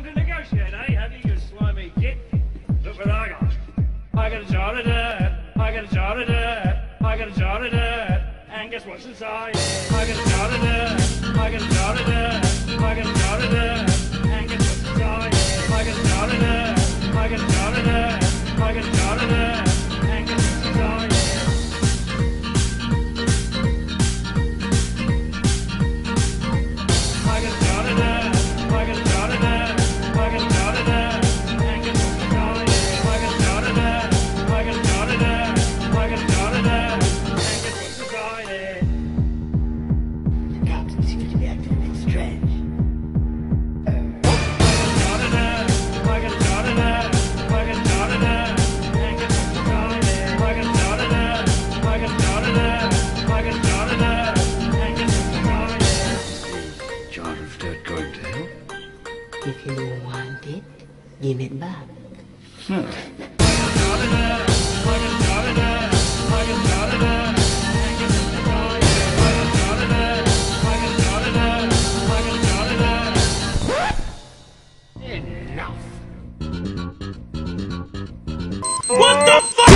Come to negotiate, eh? Have you, you slimy git? Look what I got. I got a jar of dirt. I got a jar of dirt. I got a jar of dirt. And guess what's inside? I got a jar of dirt. I got a jar of dirt. I got a jar of dirt. And guess what's inside? I got a jar of dirt. The seems to be acting a bit strange. Jar of dirt going to? If you want it, give it back. I What the fuck?